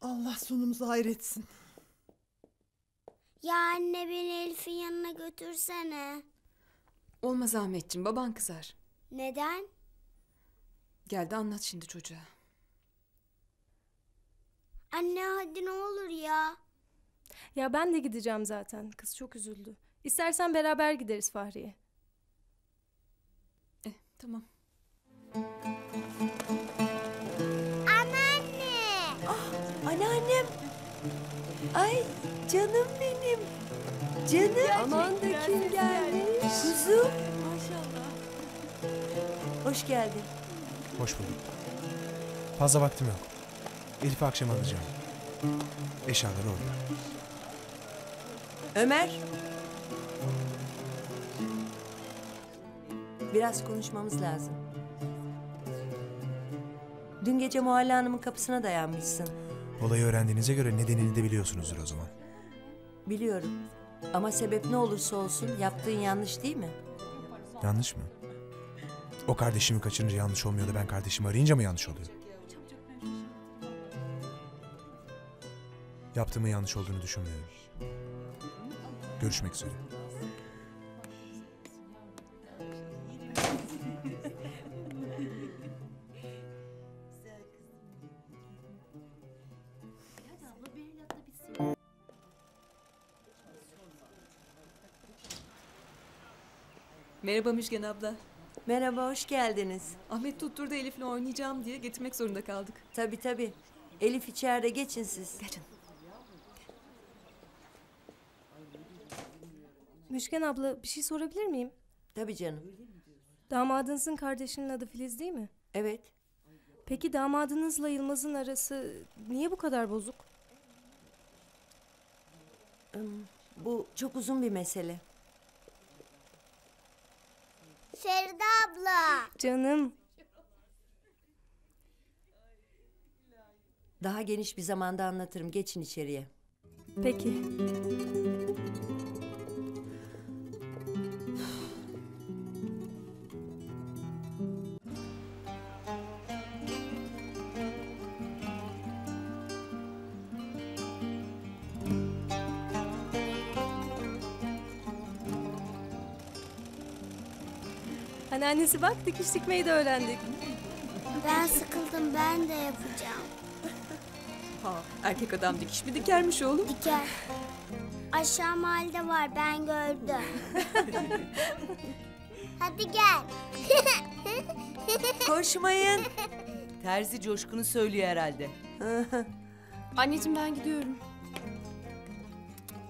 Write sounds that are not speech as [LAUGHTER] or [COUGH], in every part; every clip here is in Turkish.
Allah sonumuzu hayretsin. Ya anne beni Elif'in yanına götürsene. Olmaz Ahmetciğim baban kızar. Neden? Gel de anlat şimdi çocuğa. Anne hadi ne olur ya. Ya ben de gideceğim zaten. Kız çok üzüldü. İstersen beraber gideriz Fahriye. Eh, tamam. Ay canım benim. Canım. Aman da kim gelmiş? Kuzum. Maşallah. Hoş geldin. Hoş bulduk. Fazla vaktim yok. Elif'i akşam alacağım. Eşyaları orada. Ömer. Biraz konuşmamız lazım. Dün gece Muhalle Hanım'ın kapısına dayanmışsın. Olayı öğrendiğinize göre nedenini de biliyorsunuzdur o zaman. Biliyorum. Ama sebep ne olursa olsun yaptığın yanlış değil mi? Yanlış mı? O kardeşimi kaçırınca yanlış olmuyor da ben kardeşimi arayınca mı yanlış oluyor? Yaptığımın yanlış olduğunu düşünmüyorum. Görüşmek üzere. Merhaba Müjgan abla. Merhaba, hoş geldiniz. Ahmet tutturdu Elif'le oynayacağım diye getirmek zorunda kaldık. Tabii tabii. Elif içeride geçin siz. Canım. Müşken abla bir şey sorabilir miyim? Tabii canım. Damadınızın kardeşinin adı Filiz değil mi? Evet. Peki damadınızla Yılmaz'ın arası niye bu kadar bozuk? Bu çok uzun bir mesele. Feride abla. Canım. Daha geniş bir zamanda anlatırım. Geçin içeriye. Peki. Anneannesi bak dikiş dikmeyi de öğrendik. Ben sıkıldım ben de yapacağım. [LAUGHS] Ha, erkek adam dikiş mi dikermiş oğlum? Diker. Aşağı mahallede var ben gördüm. [LAUGHS] hadi gel. [LAUGHS] Koşmayın. Terzi coşkunu söylüyor herhalde. Anneciğim ben gidiyorum.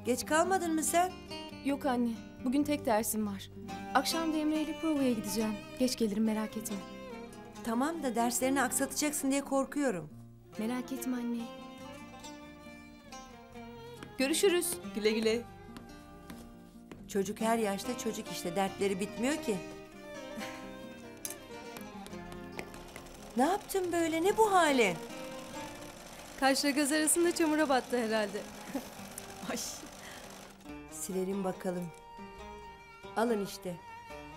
Geç kalmadın mı sen? Yok anne. Bugün tek dersim var. Akşam da Emre ile provaya gideceğim. Geç gelirim merak etme. Tamam da derslerini aksatacaksın diye korkuyorum. Merak etme anne. Görüşürüz. Güle güle. Çocuk her yaşta çocuk işte dertleri bitmiyor ki. Ne yaptın böyle? Ne bu halin? Kaşla göz arasında çamura battı herhalde. [LAUGHS] Ay. Silelim bakalım. Alın işte.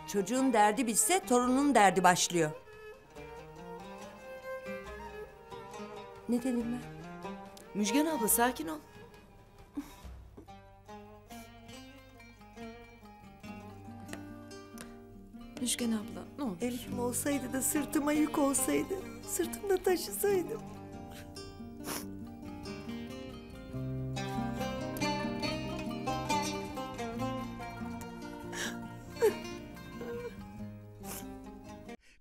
Çocuğun derdi bitse torunun derdi başlıyor. Ne dedim ben? Müjgan abla sakin ol. Müjgan abla ne olur. Elif'im olsaydı da sırtıma yük olsaydı. Sırtımda taşısaydım.